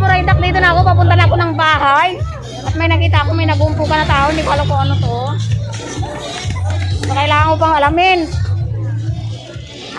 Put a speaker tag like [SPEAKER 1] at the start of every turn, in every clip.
[SPEAKER 1] Buraydak, dito na ako. Papunta na ako ng bahay. At may nakita ako, may nagumpo ka na tao. Hindi ko alam kung ano to. Kailangan ko pang alamin.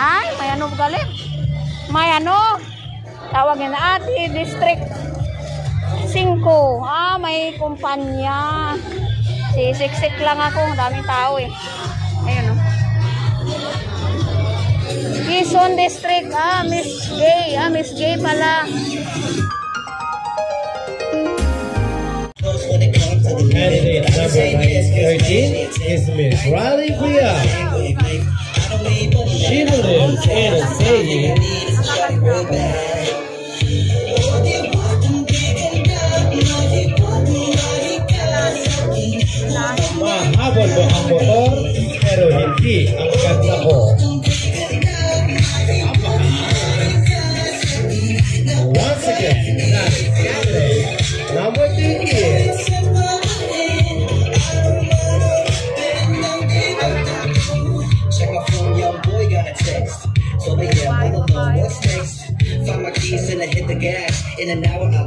[SPEAKER 1] Ay, may ano galit. May ano. Tawag yan na ati, District 5. Ah, may kumpanya. Sisiksik lang ako. Daming tao eh. Ayun oh. Quezon District. Ah, Miss Gay. Ah, Miss Gay pala.
[SPEAKER 2] 13 is Miss Riley Guia. She lives in a city. Mahabol ang motor, pero hindi ang ganda.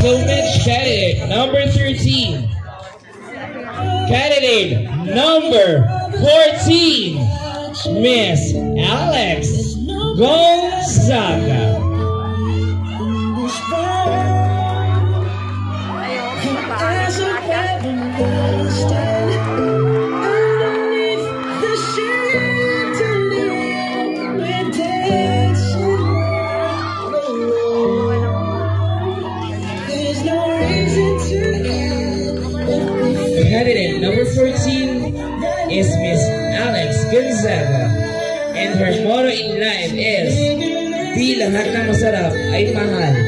[SPEAKER 2] candidate number 13. Candidate number 14, Miss Alex Gonzaga. Candidate number 14 is Miss Alex Gonzaga. And her motto in life is, Di lahat ng masarap ay mahal.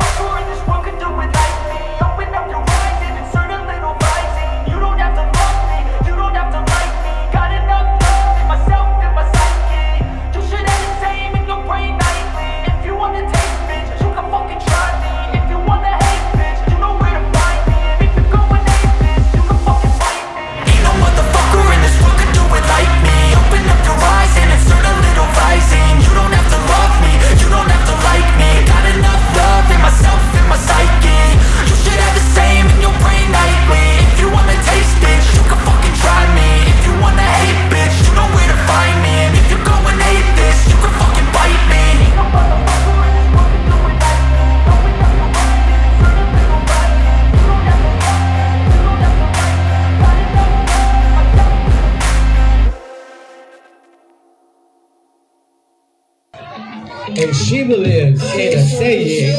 [SPEAKER 3] And
[SPEAKER 2] she believes in a saying,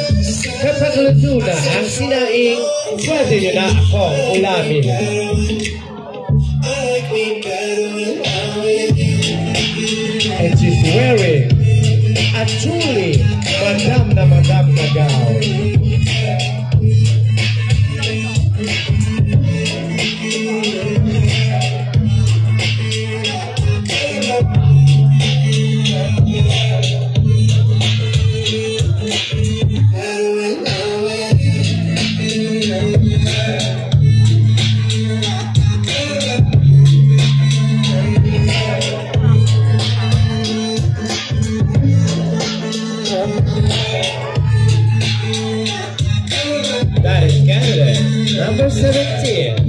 [SPEAKER 2] kapag luto na ang sinaing, pwede nyo na akong ulamin. And she's wearing a truly madam na madam na gown. Number 17.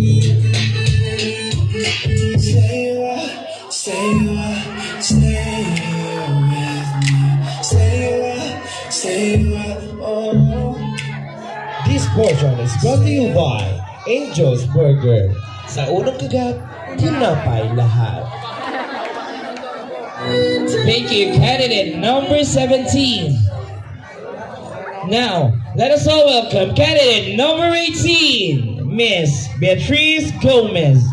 [SPEAKER 2] This portion is brought to you by Angel's Burger. Sa unang kagat, tinapay lahat. Thank you, candidate number 17. Now, let us all welcome candidate number 18, Miss Beatrice Gomez.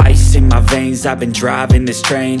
[SPEAKER 4] Ice in my veins, I've been driving this train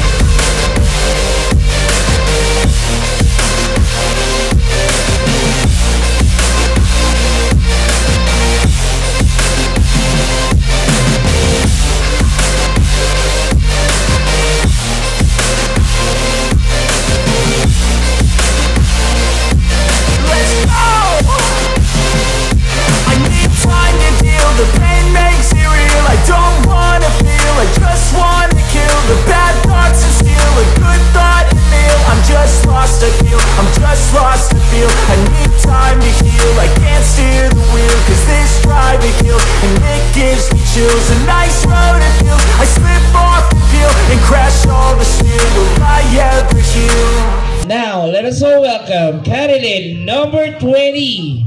[SPEAKER 2] all welcome candidate number 20.